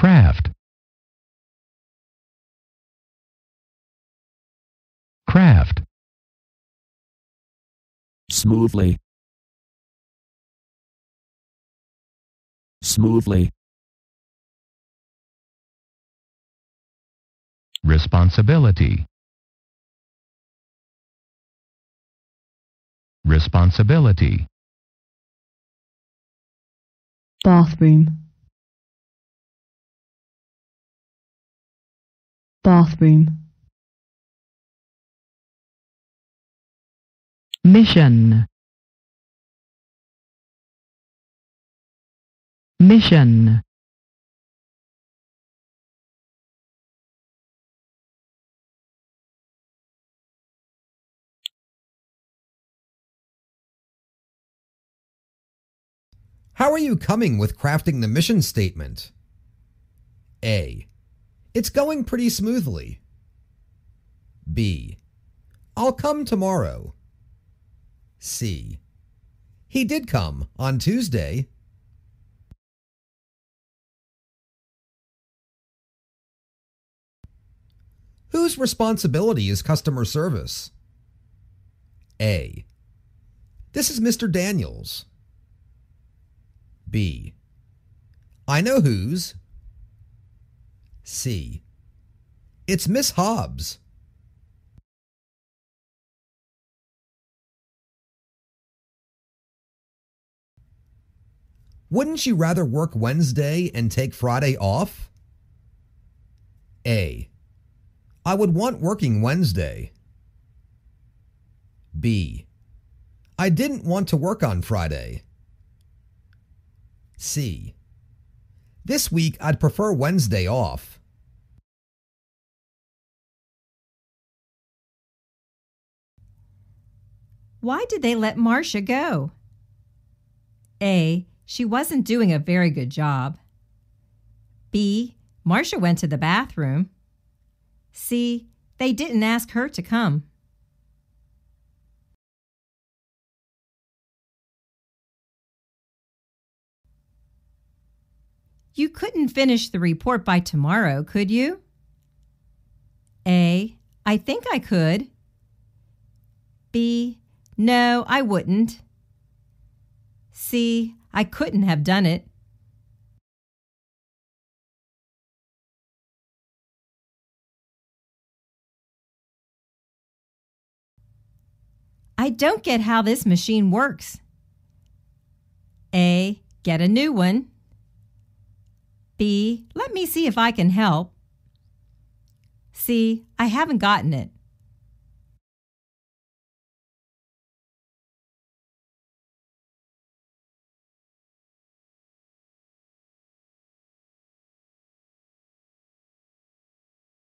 craft, craft, smoothly, smoothly, responsibility, responsibility, bathroom bathroom mission mission How are you coming with crafting the mission statement? A. It's going pretty smoothly. B. I'll come tomorrow. C. He did come on Tuesday. Whose responsibility is customer service? A. This is Mr. Daniels. B. I know whose. C. It's Miss Hobbes'. Wouldn't you rather work Wednesday and take Friday off? A. I would want working Wednesday. B. I didn't want to work on Friday. C. This week I'd prefer Wednesday off. Why did they let Marcia go? A. She wasn't doing a very good job. B. Marcia went to the bathroom. C. They didn't ask her to come. You couldn't finish the report by tomorrow, could you? A. I think I could. B. No, I wouldn't. See, I couldn't have done it. I don't get how this machine works. A. Get a new one. B. Let me see if I can help. C. I haven't gotten it.